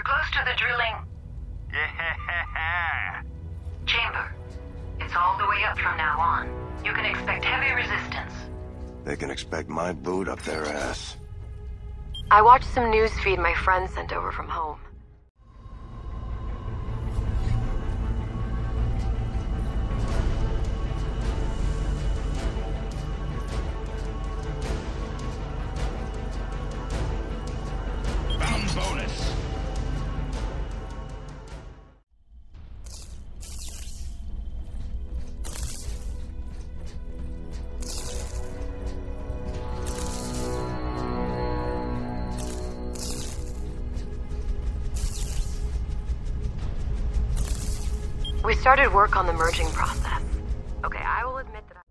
You're close to the drilling Yeah. chamber. It's all the way up from now on. You can expect heavy resistance. They can expect my boot up their ass. I watched some news feed my friend sent over from home. We started work on the merging process. Okay, I will admit that I...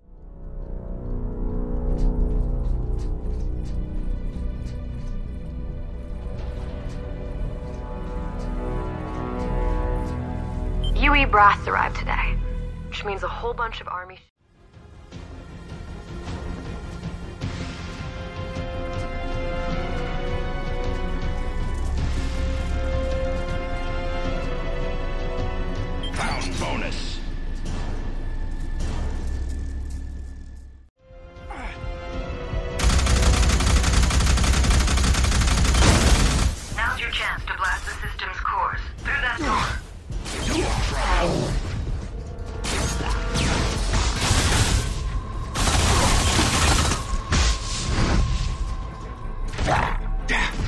UE brass arrived today, which means a whole bunch of army... Damn.